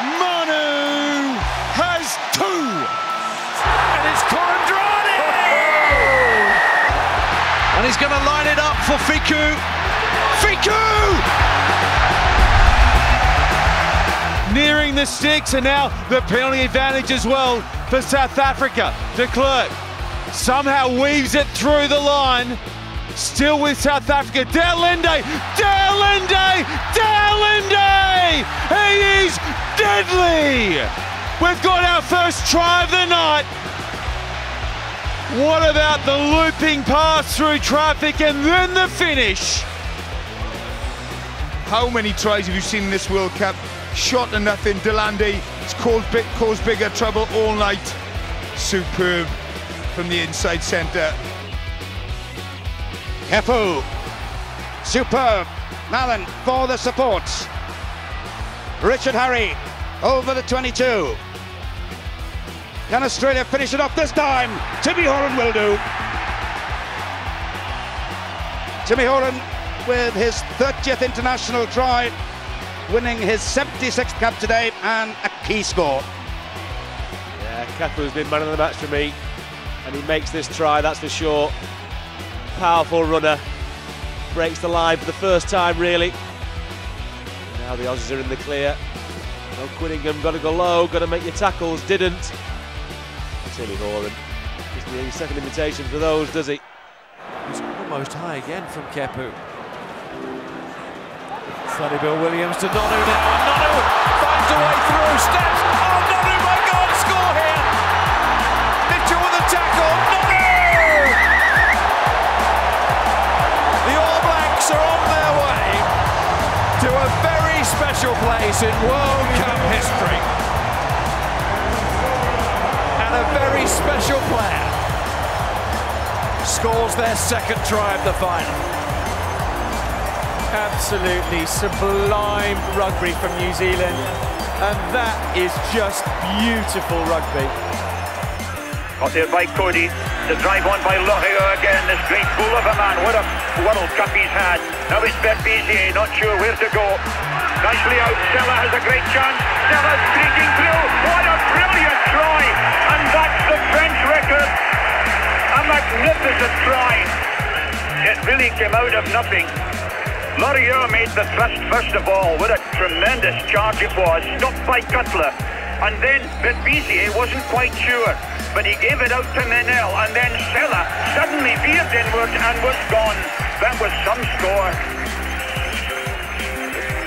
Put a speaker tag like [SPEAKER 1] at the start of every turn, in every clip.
[SPEAKER 1] Manu has two.
[SPEAKER 2] And it's Kuridrani!
[SPEAKER 3] And he's going to line it up for Fickou. Fickou!
[SPEAKER 1] Nearing the sticks, and now the penalty advantage as well for South Africa. De Klerk somehow weaves it through the line. Still with South Africa. De Allende! De Allende! De Allende! He is deadly! We've got our first try of the night. What about the looping pass through traffic and then the finish?
[SPEAKER 4] How many tries have you seen in this World Cup? Shot to nothing. De Allende has caused, big, caused bigger trouble all night. Superb from the inside centre.
[SPEAKER 5] Kefu. Superb. Mallon for the supports. Richard Harry over the 22. Can Australia finish it off this time? Timmy Horan will do. Timmy Horan with his 30th international try, winning his 76th cap today and a key score.
[SPEAKER 2] Yeah, Kefu's been man of the match for me, and he makes this try, that's for sure. Powerful runner, breaks the line for the first time, really. Now the Aussies are in the clear. No Quinningham, got to go low, got to make your tackles, didn't. Timmy Horan doesn't need second invitation for those, does he?
[SPEAKER 6] He's almost high again from Kefu. Sonny Bill Williams to Nonu now, and Nonu finds a way through, steps. Oh, Nonu, my God, score here! Mitchell with a tackle, Nonu! The All Blacks are on their way to a special place in World Cup history. And a very special player scores their second try of the final.
[SPEAKER 7] Absolutely sublime rugby from New Zealand. And that is just beautiful rugby.
[SPEAKER 8] Got there by Codey. The drive on by Lorieux again. This great bull of a man. What a World Cup he's had. Now it's Berbizier, not sure where to go. Nicely out. Sella has a great chance. Sella's streaking through. What a brilliant try. And that's the French record. A magnificent try. It really came out of nothing. Lorieux made the thrust first of all. What a tremendous charge it was. Stopped by Cutler. And then Berbizier wasn't quite sure. But he gave it out to Mesnel. And then Sella suddenly veered inward and was gone. That was some score.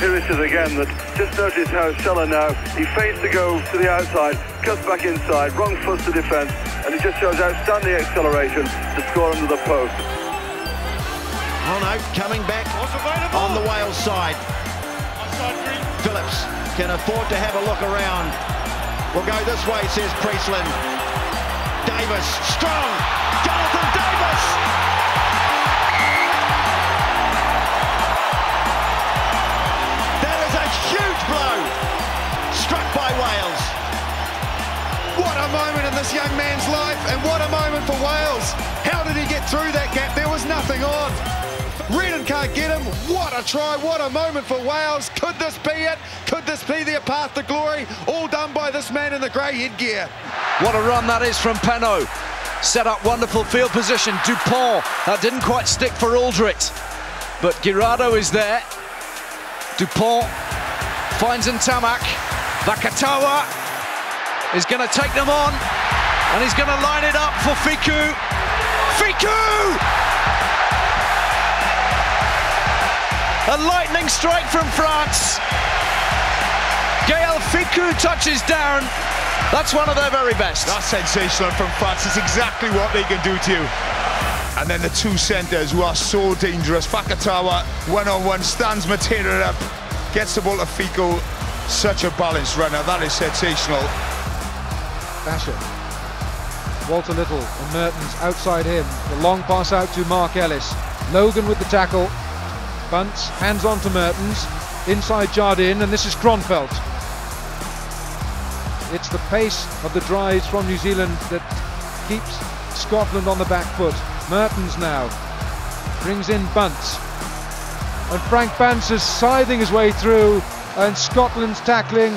[SPEAKER 9] Here it is again that just notice how Sella now, he feigns to go to the outside, cuts back inside, wrong foot to defence, and it just shows outstanding acceleration to score under the post.
[SPEAKER 10] Oh, Rono coming back on the Wales side. Phillips can afford to have a look around. We'll go this way, says Priestland. Davies, strong. Jonathan Davies. Struck by Wales.
[SPEAKER 11] What a moment in this young man's life, and what a moment for Wales. How did he get through that gap? There was nothing on. Redden can't get him. What a try, what a moment for Wales. Could this be it? Could this be their path to glory? All done by this man in the grey headgear.
[SPEAKER 3] What a run that is from Penaud. Set up wonderful field position. Dupont, that didn't quite stick for Alldritt. But Guirado is there. Dupont finds Ntamack. Vakatawa is going to take them on. And he's going to line it up for Fickou. Fickou! A lightning strike from France. Gael Fickou touches down. That's one of their very best.
[SPEAKER 4] That's sensational from France. It's exactly what they can do to you. And then the two centres who are so dangerous. Vakatawa, one-on-one, stands Matera up, gets the ball to Fickou. Such a balanced runner. That is sensational.
[SPEAKER 12] Basher. Walter Little and Mehrtens outside him. The long pass out to Mark Ellis. Logan with the tackle. Bunce, hands on to Mehrtens. Inside Jardine, and this is Kronfeld. It's the pace of the drives from New Zealand that keeps Scotland on the back foot. Mehrtens now brings in Bunce. And Frank Bunce is scything his way through, and Scotland's tackling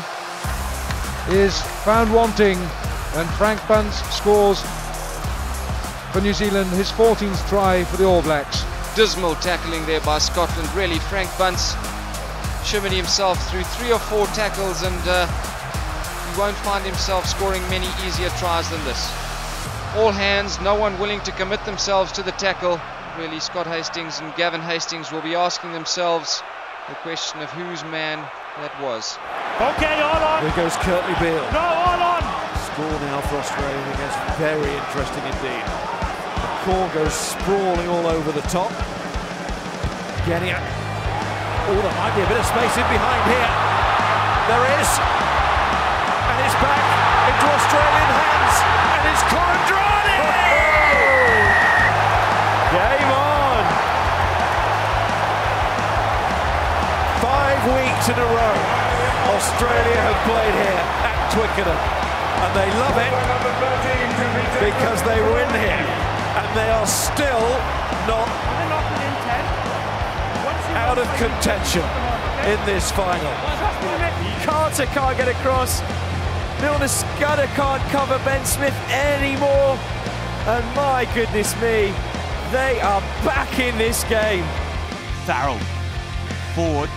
[SPEAKER 12] is found wanting and Frank Bunce scores for New Zealand his 14th try for the All Blacks.
[SPEAKER 13] Dismal tackling there by Scotland. Really, Frank Bunce shivered himself through three or four tackles and uh, he won't find himself scoring many easier tries than this. All hands, no one willing to commit themselves to the tackle. Really, Scott Hastings and Gavin Hastings will be asking themselves the question of whose man that was.
[SPEAKER 6] Okay, all on.
[SPEAKER 7] There goes Kurtley Beale.
[SPEAKER 6] Go, all on.
[SPEAKER 7] Score now for Australia against very interesting indeed. The core goes sprawling all over the top. Getting it. Oh, there might be a bit of space in behind here. There is. And it's back into Australian hands. And it's Kuridrani!
[SPEAKER 6] Game on.
[SPEAKER 7] Weeks in a row, Australia have played here at Twickenham. And they love it because they win here. And they are still not out of contention in this final.
[SPEAKER 6] Carter can't get across. Milner-Skudder can't cover Ben Smith anymore. And my goodness me, they are back in this game.
[SPEAKER 1] Farrell forward.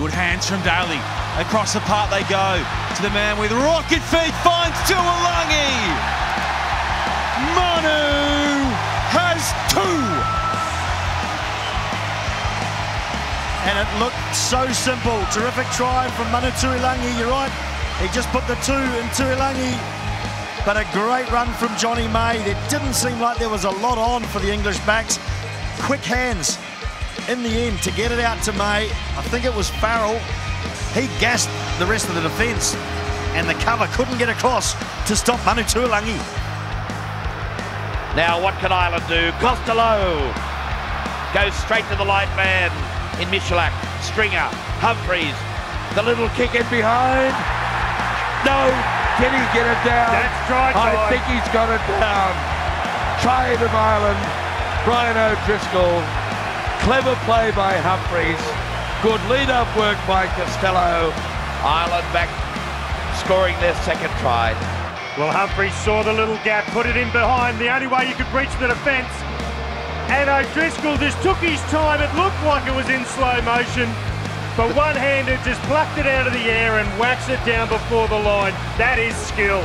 [SPEAKER 1] Good hands from Daly. Across the park they go to the man with rocket feet. Finds Tuilagi. Manu has two.
[SPEAKER 14] and it looked so simple. Terrific try from Manu Tuilagi, you're right. He just put the two in Tuilagi, but a great run from Jonny May. It didn't seem like there was a lot on for the English backs. Quick hands in the end to get it out to May. I think it was Farrell. He gassed the rest of the defence, and the cover couldn't get across to stop Manu Tuilagi.
[SPEAKER 8] Now, what can Ireland do? Costello goes straight to the light man in Michalak. Stringer, Humphreys, the little kick in behind. No, can he get it down?
[SPEAKER 6] That's try
[SPEAKER 8] I
[SPEAKER 6] time.
[SPEAKER 8] think he's got it down. Try of Ireland. Brian O'Driscoll. Clever play by Humphreys. Good lead-up work by Costello. Ireland back scoring their second try.
[SPEAKER 6] Well, Humphreys saw the little gap, put it in behind, the only way you could breach the defence. And O'Driscoll just took his time. It looked like it was in slow motion. But one-handed just plucked it out of the air and whacks it down before the line. That is skill.